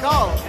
call.